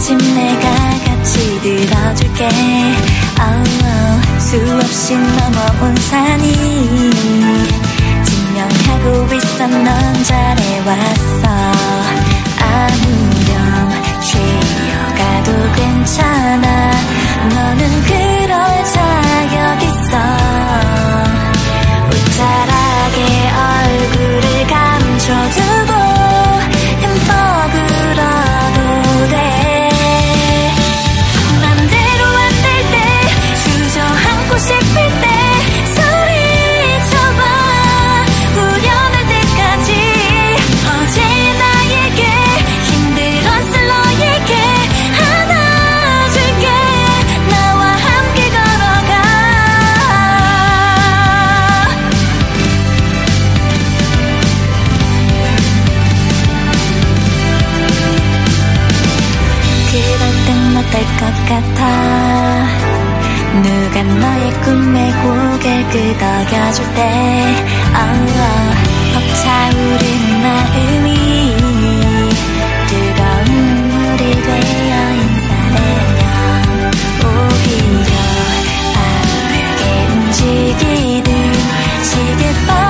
짐 내가 같이 들어줄게. Oh, oh, 수없이 넘어온 산이 같아. 누가 너의 꿈에 고개를 끄덕여줄 때 oh, oh, 벅차오르는 마음이 뜨거운 물이 되어 인사되면 오히려 바르게 움직이는 시계법